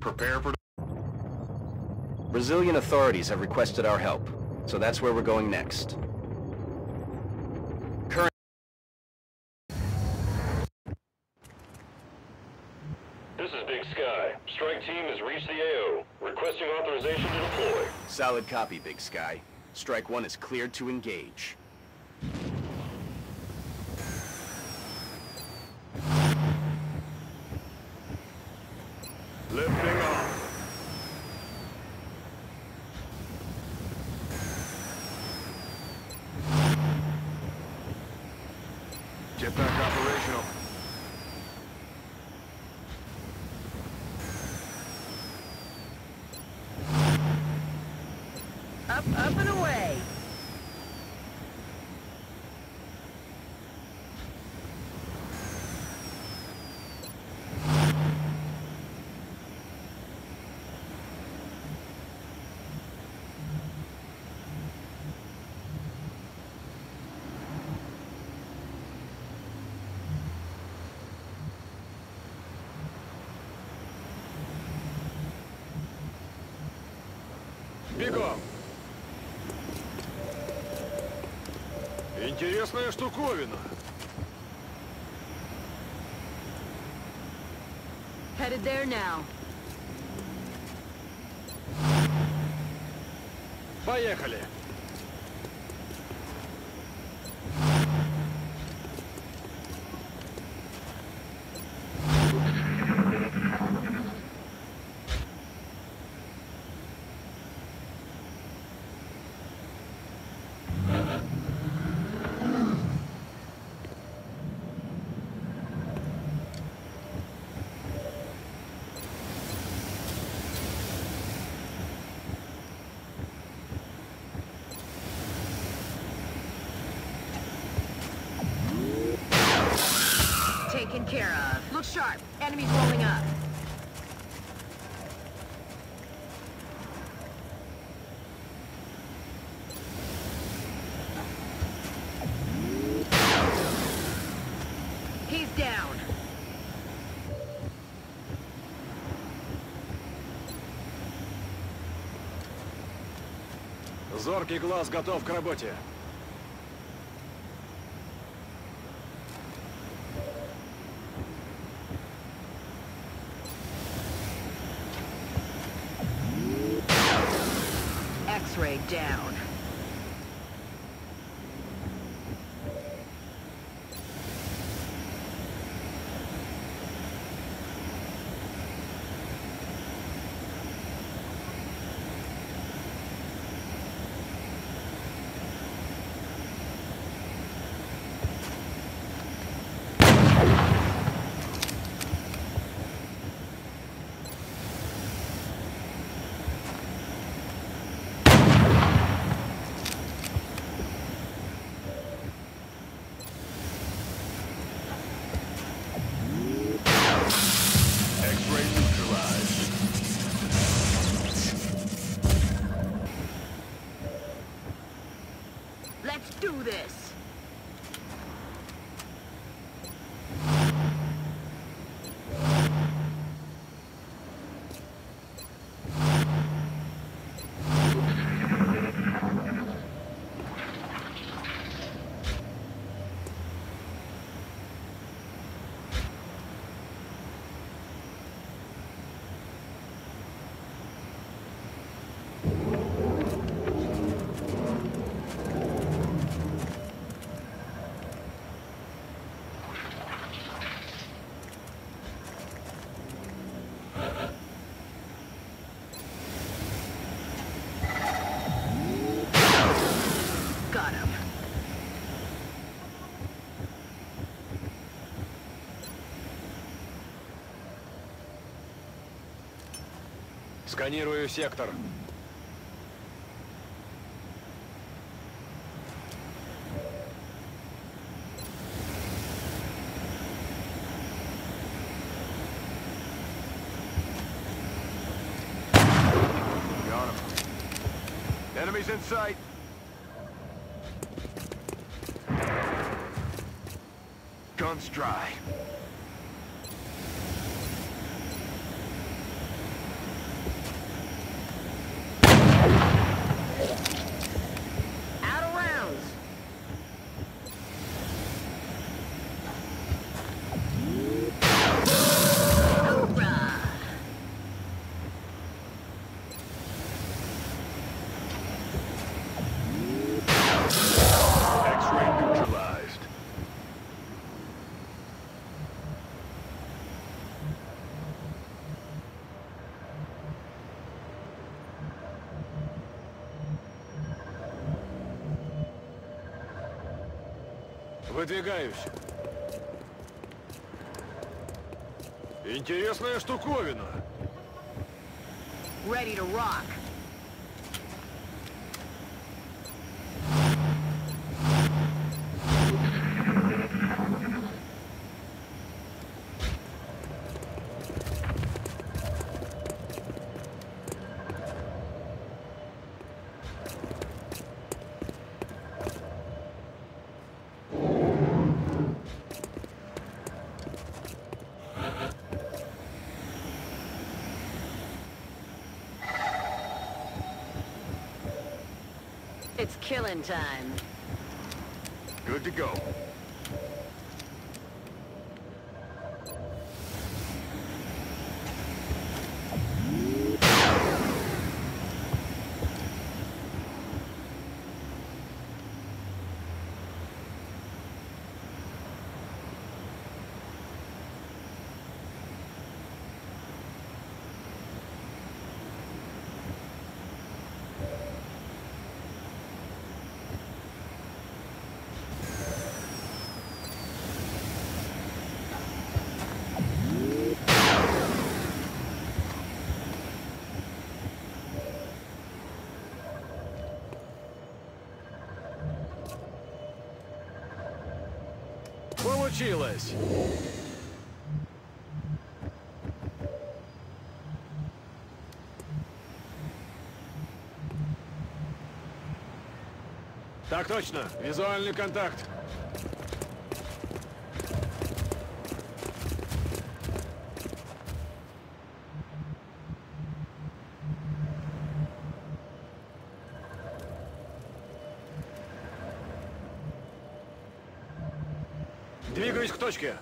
Prepare for... Brazilian authorities have requested our help, so that's where we're going next. Current... This is Big Sky. Strike team has reached the AO. Requesting authorization to deploy. Solid copy, Big Sky. Strike one is cleared to engage. Lifting get back operational. Бегом! Интересная штуковина. Headed there now. Поехали! Care of. Look sharp. Enemies rolling up. He's down. Зоркий глаз готов к работе. X-ray down. Сканирую сектор. Enemies in sight. Guns dry. Выдвигаюсь. Интересная штуковина. Ready to rock. It's killing time. Good to go. Получилось! Так точно, визуальный контакт. Двигаюсь к точке.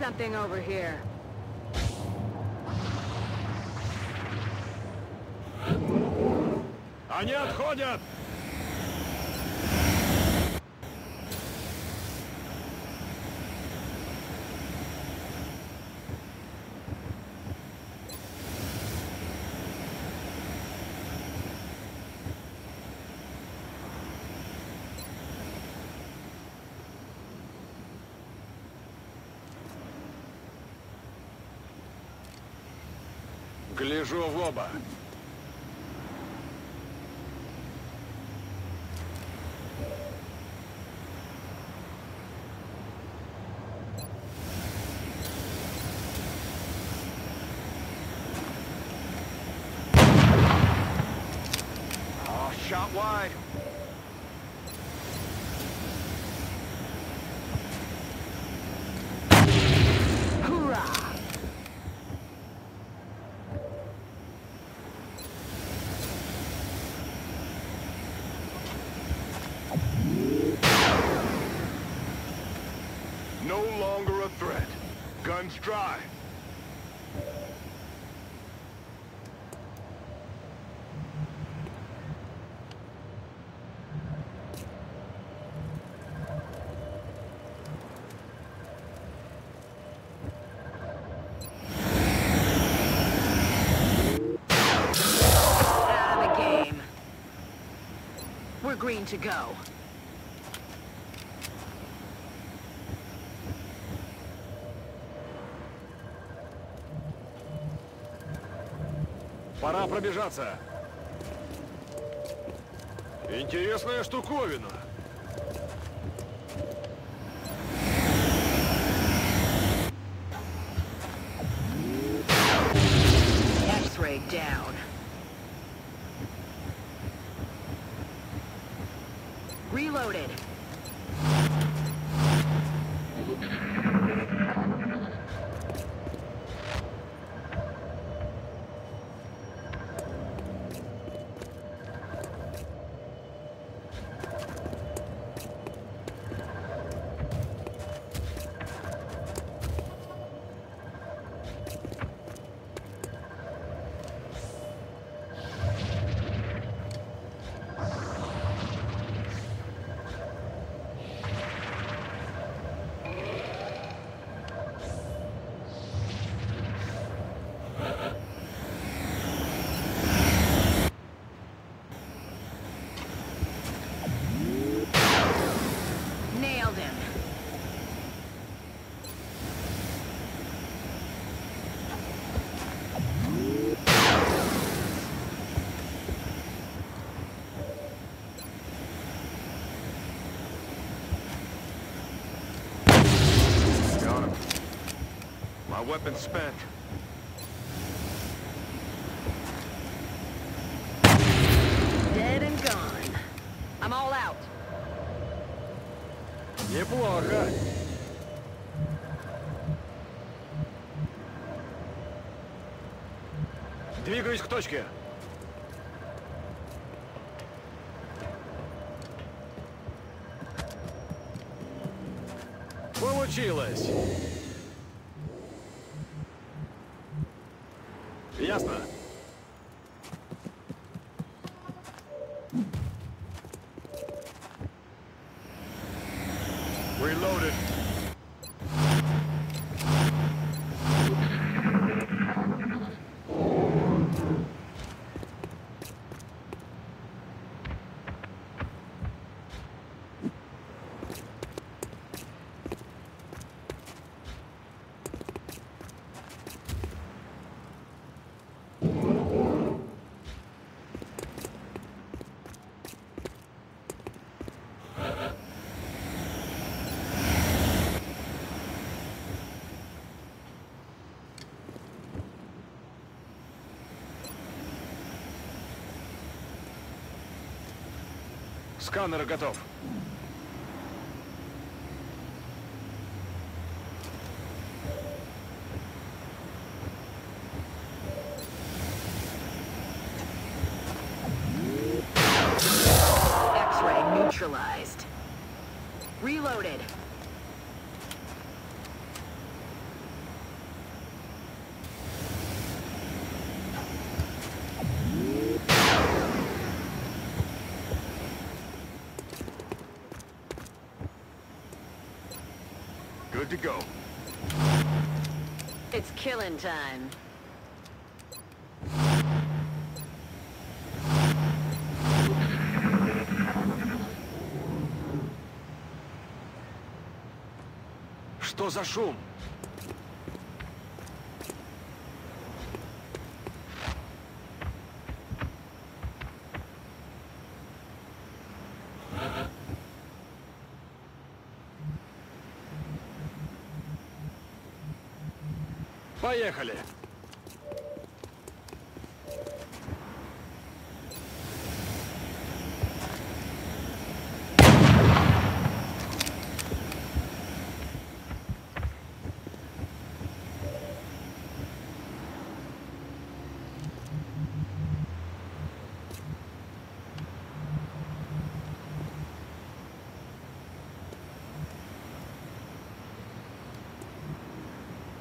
something over here. Они отходят! Гляжу в оба. Guns dry. We're green to go. Пора пробежаться. Интересная штуковина. Weapon's spent. Dead and gone. I'm all out. Неплохо. Двигаюсь к точке. Получилось. Ясно. Сканер готов. Good to go. It's killing time. Что за шум? Поехали!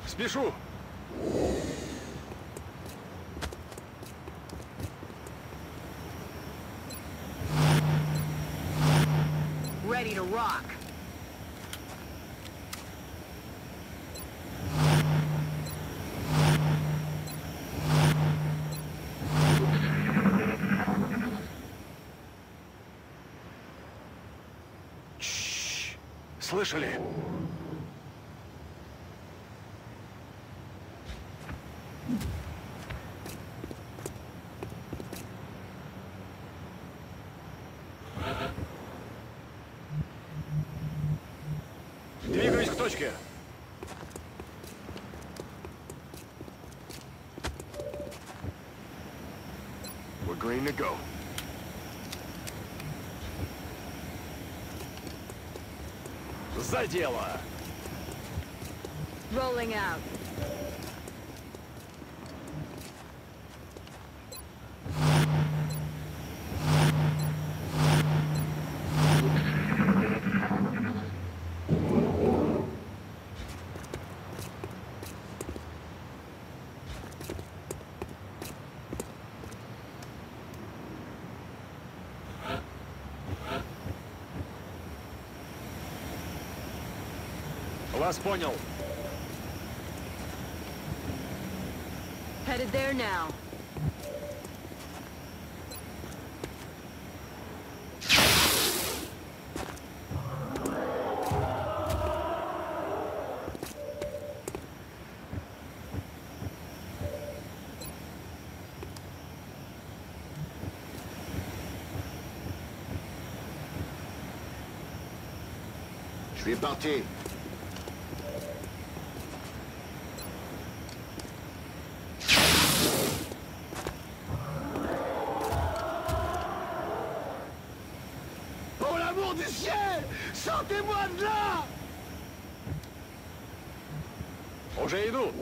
Спешу! Слышали? дело! Rolling out. Вас понял. Headed there now. Je suis parti. Уже иду.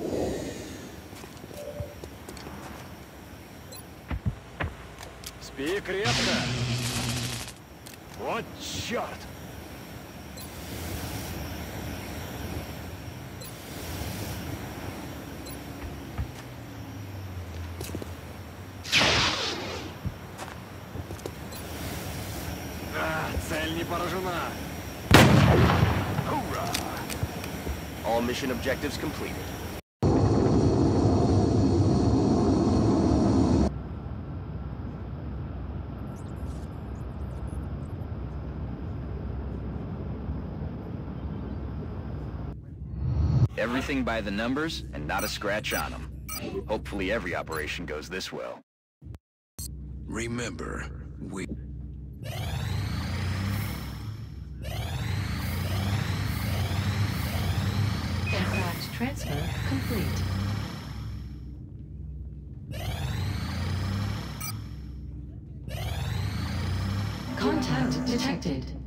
Спи крепко. Вот черт! А, цель не поражена. All mission objectives completed. Everything by the numbers and not a scratch on them. Hopefully every operation goes this well. Remember, we... transfer complete. Contact detected.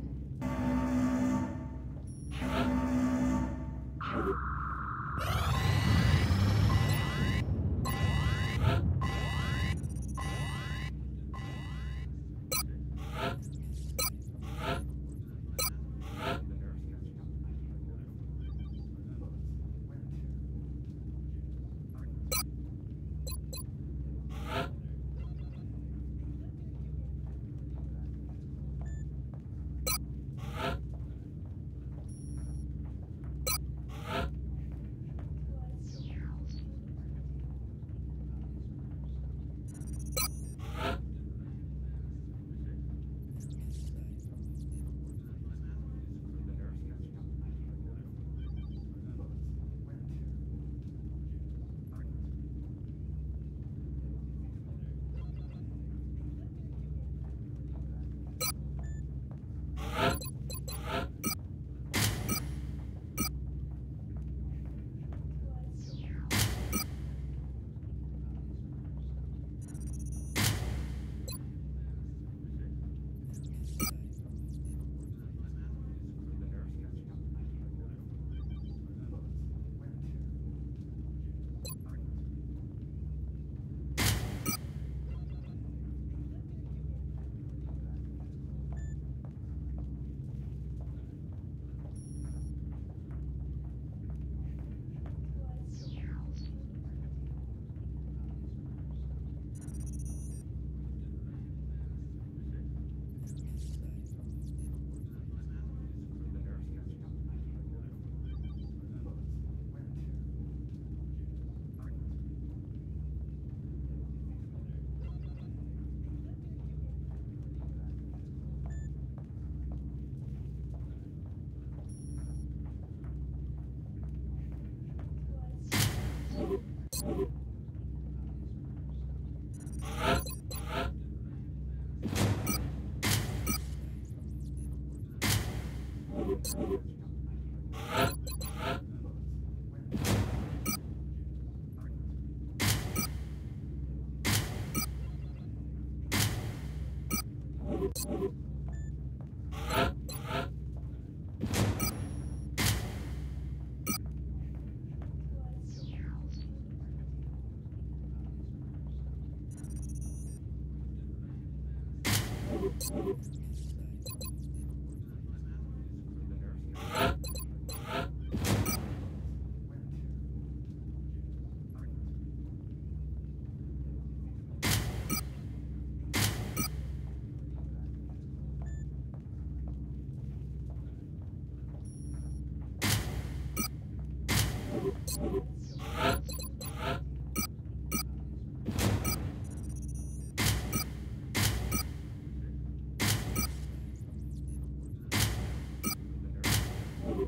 Thank you.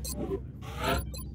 Thank you.